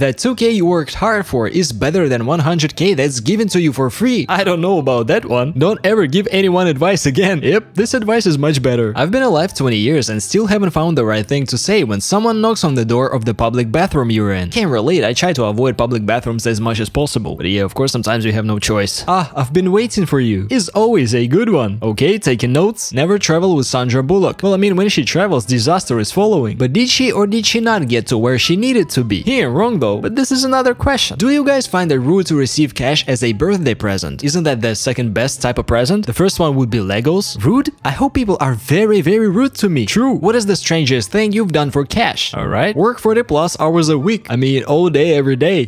That 2k you worked hard for is better than 100k that's given to you for free. I don't know about that one. Don't ever give anyone advice again. Yep, this advice is much better. I've been alive 20 years and still haven't found the right thing to say when someone knocks on the door of the public bathroom you're in. Can't relate, I try to avoid public bathrooms as much as possible. But yeah, of course sometimes we have no choice. Ah, I've been waiting for you. Is always a good one. Okay, taking notes? Never travel with Sandra Bullock. Well, I mean, when she travels, disaster is following. But did she or did she not get to where she needed to be? He ain't wrong though, but this is another question. Do you guys find it rude to receive cash as a birthday present? Isn't that the second best type of present? The first one would be Legos. Rude? I hope people are very, very rude to me. True. What is the strangest thing you've done for cash? Alright. Work 40 plus hours a week. I mean, all day, every day.